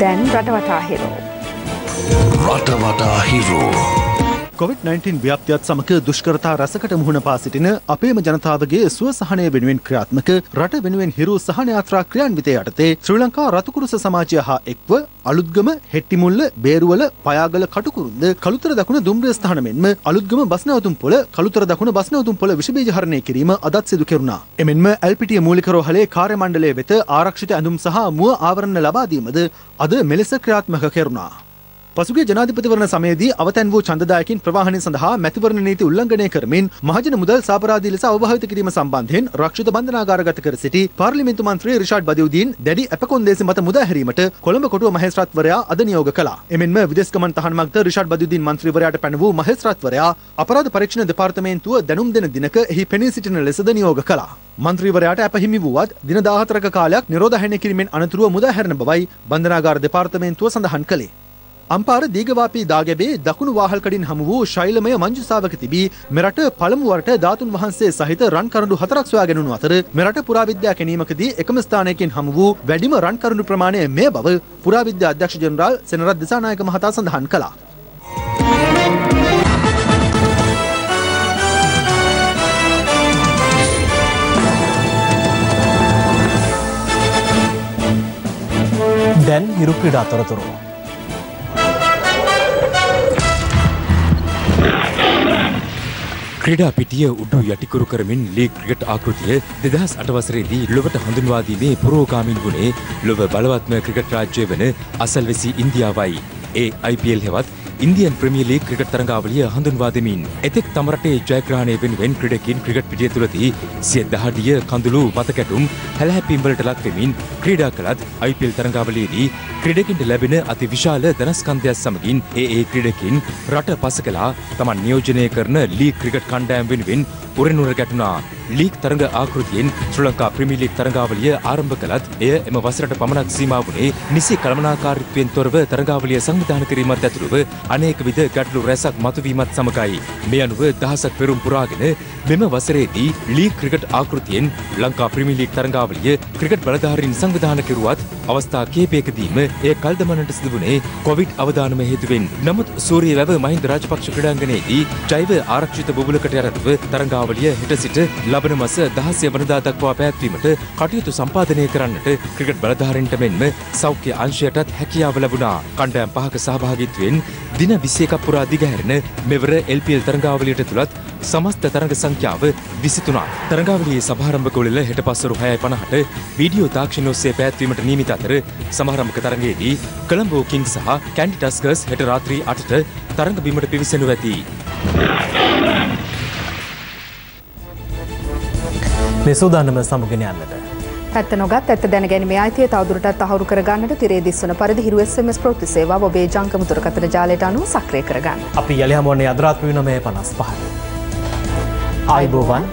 රටවටා hero. රටවටා hero. COVID-19 ව්‍යාප්තියත් සමක දුෂ්කරතා රැසකට මුහුණ පා සිටින අපේම ජනතාවගේ සුව සහනය වෙනුවෙන් ක්‍රියාත්මක රට වෙනුවෙන් හිරු සහන යාත්‍රා ක්‍රියාන්විතය යටතේ ශ්‍රී ලංකා රතුකුරුස සමාජය හා එක්ව අලුත්ගම හෙට්ටිමුල්ල බේරුවල පයාගල කටුකුරුන්ද කළුතර දකුණ දුම්රිය ස්ථාන මෙන්ම අලුත්ගම බස්නවතුම් පොළ කළුතර දකුණ බස්නවතුම් පොළ විෂබීජහරණය කිරීම අදත් සිදු කෙරුණා. එමෙන්ම ඇල්පිටිය මූලිකරෝහලේ කාර්ය මණ්ඩලය වෙත ආරක්ෂිත ඇඳුම් සහ මුව ආවරණ ලබා දීමද අද මෙලෙස ක්‍රියාත්මක කෙරුණා. පසුගේ ජනාධිපතිවරණ සමයේදී අවතැන් වූ ඡන්දදායකින් ප්‍රවාහනය සඳහා මැතිවරණ නීති උල්ලංඝනය කරමින් මහජන මුදල් සාපරාධී ලෙස අවබෝධ කිරීම සම්බන්ධයෙන් රක්ෂිත බන්ධනාගාරගත කර සිටි පාර්ලිමේන්තු මන්ත්‍රී රිෂාඩ් බදියුදීන් දැඩි අපකොන්දේසි මත මුදා හැරීමට කොළඹ කොටුව මහේස්ත්‍රාත්වරයා අද නියෝග කළා. එමෙන්ම විදේශ ගමන් තහනමක්ද රිෂාඩ් බදියුදීන් මන්ත්‍රීවරයාට පැන වූ මහේස්ත්‍රාත්වරයා අපරාධ පරීක්ෂණ දෙපාර්තමේන්තුව දැනුම් දෙන දිනක එහි පෙනී සිටින ලෙසද නියෝග කළා. මන්ත්‍රීවරයාට අපහිමි වුවත් දින 14ක කාලයක් නිරෝධායනය කිරීමෙන් අනතුරුව මුදා හැරෙන බවයි බන්ධනාගාර දෙපාර්තමේන්තුව සඳහන් කළේ. අම්පාර දීගවාපී දාගැබේ දකුණු වාහල්කඩින් හමු වූ ශෛලමය මංජුසාවක තිබී මෙරට පළමුුවරට ධාතුන් වහන්සේ සහිත රන්කරඩු හතරක් සොයා ගැනුණු අතර මෙරට පුරාවිද්‍යා කැනීමකදී එකම ස්ථානයකින් හමු වූ වැඩිම රන්කරඩු ප්‍රමාණය මේ බව පුරාවිද්‍යා අධ්‍යක්ෂ ජනරාල් සෙනරත් දිසානායක මහතා සඳහන් කළා. දැන් හිරු ක්‍රඩා තොරතුරු. ක්‍රඩා පිටිය උඩු යටිකුරු කරමින් ලීග් ක්‍රිකට් ආකෘතිය දෙදහස් අටවසරේදී ලොවට හඳුන්වාදීමේ පුරෝගාමින් ගුණේ ලොව බලවත්ම ක්‍රිකට් රාජ්‍යය වන අසල්වෙසි ඉන්දියාවයි. ඒ IPL හෙවත් ඉන්දියන් ප්‍රමිය ලීග් ක්‍රිකට් තරඟාවලිය හඳුන්වා දෙමින් එතෙක් තම රටේ ජයග්‍රහණය වෙනුවෙන් ක්‍රීඩකින් ක්‍රිකට් පිටිය තුලදී සිය දහඩිය කඳුළු වතකැටුම් හැලහැප්පීම් වලට ලක් වෙමින් ක්‍රීඩා කළත් IPL තරඟාවලියේදී ක්‍රීඩකින්ට ලැබෙන අති විශාල ධනස්කන්ධයක් සමගින් ඒ ඒ ක්‍රීඩකින් රට පස කළා තමන් නියෝජනය කරන ලීග් ක්‍රිකට් කණ්ඩායම් වෙනුවෙන් උරනුර ගැටුණා. ලීග් තරඟ ආකෘතියෙන් ශ්‍රී ලංකා ප්‍රීමියර් ලීග් තරඟාවලිය ආරම්භ කළත් එය එම වසරට පමණක් සීමා වුණේ නිසි කළමනාකාරීත්වයෙන් තොරව තරඟාවලිය සංවිධානය කිරීමත් ඇතුළුව අනේක විද ගැටලු රැසක් මතුවීමත් සමගයි. මේ අනුව දහසක් පෙරුම් පුරාගෙන මෙම වසරේදී ලීග් ක්‍රිකට් ආකෘතියෙන් ලංකා ප්‍රීමියර් ලීග් තරඟාවලිය ක්‍රිකට් බලධාරීන් සංවිධානය කෙරුවත් අවස්ථා කිහිපයකදීම එය කල්දමනට සිදුවුණේ කොවිඩ් අවදානම හේතුවෙන්. නමුත් සූරිය වැව මහින්ද රාජපක්ෂ ක්‍රීඩාංගණයේදී ජෛව ආරක්ෂිත බුබුලකට යටතව තරඟාවලිය හෙට සිට ලබන මස දහසය වනදා දක්වා පැවැත්වීමට කටයුතු සම්පාදනය කරන්නට ක්‍රිකට් බලධාරීන්ට මෙන්ම සෞඛ්‍ය අංශයටත් හැකියාව ලැබුණා. කණ්ඩායම් පහක සහභාගීත්වයෙන් දින 21ක් පුරා දිගහැරෙන මෙවර LPL තරඟාවලියට තුලත් සමස්ත තරඟ සංඛ්‍යාව 23ක්. තරඟාවලියේ සභාරම්භක උළෙල හෙට පස්වරු 6:50ට වීඩියෝ තාක්ෂණ ඔස්සේ පැවැත්වීමට නියමිත අතර සමහරම්භක තරඟයේදී කොළඹ කිංස් සහ කැන්ඩි ටස්කර්ස් හෙට රාත්‍රී 8ට තරඟ බිමට පිවිසෙනු ඇති. මේ සූදානම සමුගෙන යන්නට. ඇත්ත නොගත් ඇත්ත දැනගැනීමේ අයිතිය තවදුරටත් තහවුරු කරගන්නට තිරේ දිස්වන පරිදි හිරු SMS ප්‍රවෘත්ති සේවාව ඔබේ ජංගම දුරකථන ජාලයට අනුව සක්‍රිය කරගන්න. අපි යලි හමුවන්නේ අදරාත් විනමය පනස් පහයි. ආයිබෝවන්